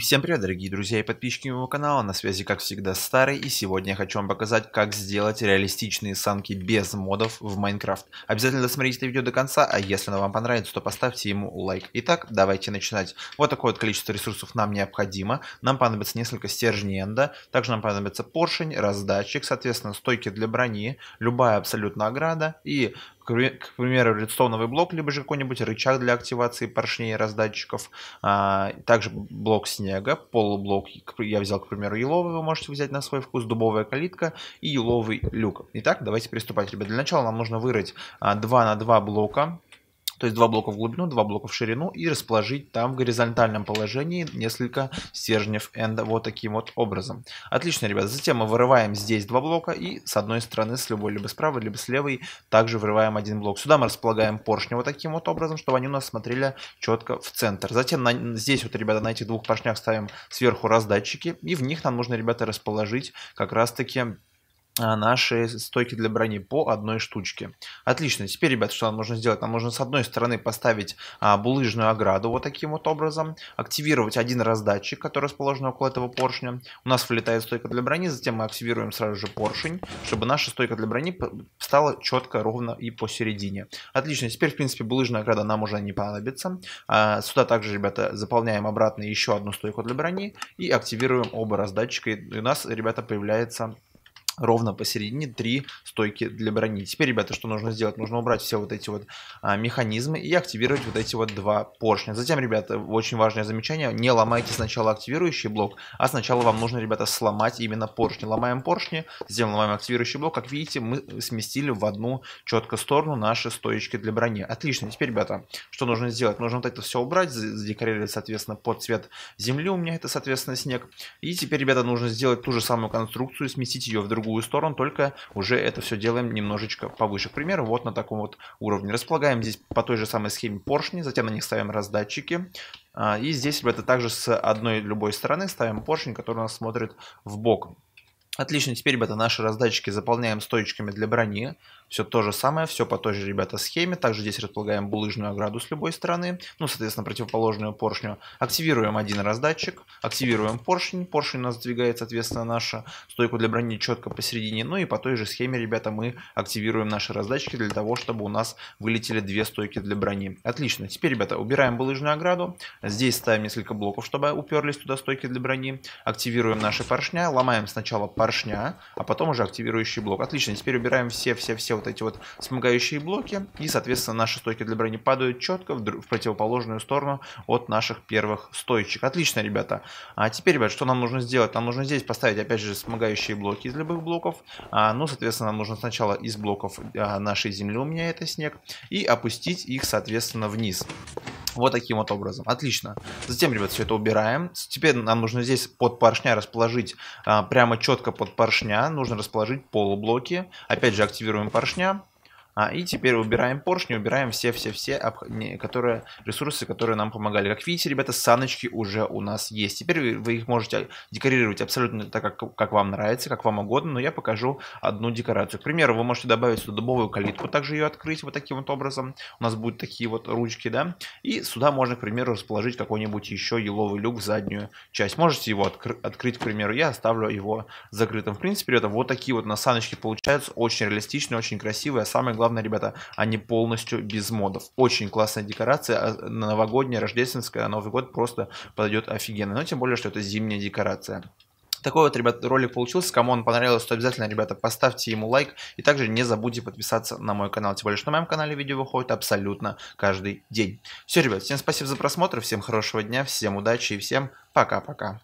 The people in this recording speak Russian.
Всем привет, дорогие друзья и подписчики моего канала, на связи как всегда Старый, и сегодня я хочу вам показать, как сделать реалистичные санки без модов в Майнкрафт. Обязательно досмотрите это видео до конца, а если оно вам понравится, то поставьте ему лайк. Итак, давайте начинать. Вот такое вот количество ресурсов нам необходимо. Нам понадобится несколько стержней энда, также нам понадобится поршень, раздатчик, соответственно, стойки для брони, любая абсолютно ограда и к примеру, редстоуновый блок, либо же какой-нибудь рычаг для активации поршней и раздатчиков. А, также блок снега, полублок, я взял, к примеру, еловый, вы можете взять на свой вкус, дубовая калитка и еловый люк. Итак, давайте приступать, ребят. Для начала нам нужно вырыть 2 на 2 блока то есть два блока в глубину, два блока в ширину и расположить там в горизонтальном положении несколько стержнев энда вот таким вот образом. Отлично, ребят. Затем мы вырываем здесь два блока и с одной стороны, с любой, либо с правой, либо с левой, также вырываем один блок. Сюда мы располагаем поршни вот таким вот образом, чтобы они у нас смотрели четко в центр. Затем на, здесь вот, ребята, на этих двух поршнях ставим сверху раздатчики и в них нам нужно, ребята, расположить как раз-таки наши стойки для брони по одной штучке. Отлично. Теперь, ребят, что нам нужно сделать? Нам нужно с одной стороны поставить а, булыжную ограду вот таким вот образом, активировать один раздатчик, который расположен около этого поршня. У нас вылетает стойка для брони, затем мы активируем сразу же поршень, чтобы наша стойка для брони стала четко, ровно и посередине. Отлично. Теперь, в принципе, булыжная ограда нам уже не понадобится. А, сюда также, ребята, заполняем обратно еще одну стойку для брони и активируем оба раздатчика. И у нас, ребята, появляется ровно посередине три стойки для брони. Теперь, ребята, что нужно сделать? Нужно убрать все вот эти вот а, механизмы и активировать вот эти вот два поршня. Затем, ребята, очень важное замечание, не ломайте сначала активирующий блок, а сначала вам нужно, ребята, сломать именно поршни. Ломаем поршни, затем ломаем активирующий блок. Как видите, мы сместили в одну четко сторону наши стоечки для брони. Отлично. Теперь, ребята, что нужно сделать? Нужно вот это все убрать, задекорировать, соответственно, под цвет земли. У меня это, соответственно, снег. И теперь, ребята, нужно сделать ту же самую конструкцию, сместить ее в другую другую сторону, только уже это все делаем немножечко повыше. К примеру, вот на таком вот уровне. Располагаем здесь по той же самой схеме поршни, затем на них ставим раздатчики. А, и здесь, ребята, также с одной любой стороны ставим поршень, который у нас смотрит в бок. Отлично, теперь, ребята, наши раздатчики заполняем стоечками для брони. Все то же самое, все по той же, ребята, схеме. Также здесь располагаем булыжную ограду с любой стороны. Ну, соответственно, противоположную поршню. Активируем один раздатчик. Активируем поршень. Поршень у нас сдвигает, соответственно, нашу стойку для брони четко посередине. Ну и по той же схеме, ребята, мы активируем наши раздатчики для того, чтобы у нас вылетели две стойки для брони. Отлично. Теперь, ребята, убираем булыжную ограду. Здесь ставим несколько блоков, чтобы уперлись туда стойки для брони. Активируем наши поршня. Ломаем сначала поршня, а потом уже активирующий блок. Отлично. Теперь убираем все-все-все вот эти вот смогающие блоки, и, соответственно, наши стойки для брони падают четко в, в противоположную сторону от наших первых стоечек. Отлично, ребята. А теперь, ребят, что нам нужно сделать? Нам нужно здесь поставить, опять же, смогающие блоки из любых блоков. А, ну, соответственно, нам нужно сначала из блоков а, нашей земли, у меня это снег, и опустить их, соответственно, вниз. Вот таким вот образом. Отлично. Затем, ребят, все это убираем. Теперь нам нужно здесь под поршня расположить, а, прямо четко под поршня, нужно расположить полублоки. Опять же, активируем поршня. А, и теперь убираем поршни, убираем все-все-все которые, ресурсы, которые нам помогали. Как видите, ребята, саночки уже у нас есть. Теперь вы, вы их можете декорировать абсолютно так, как, как вам нравится, как вам угодно, но я покажу одну декорацию. К примеру, вы можете добавить сюда дубовую калитку, также ее открыть вот таким вот образом. У нас будут такие вот ручки, да. И сюда можно, к примеру, расположить какой-нибудь еще еловый люк в заднюю часть. Можете его откры открыть, к примеру, я оставлю его закрытым. В принципе, ребята, вот такие вот насаночки получаются, очень реалистичные, очень красивые, а самое главное главное, ребята, они полностью без модов. Очень классная декорация, а новогодняя, рождественская, Новый год просто подойдет офигенно. Но тем более, что это зимняя декорация. Такой вот, ребят, ролик получился. Кому он понравился, то обязательно, ребята, поставьте ему лайк. И также не забудьте подписаться на мой канал. Тем более, что на моем канале видео выходит абсолютно каждый день. Все, ребят, всем спасибо за просмотр, всем хорошего дня, всем удачи и всем пока-пока.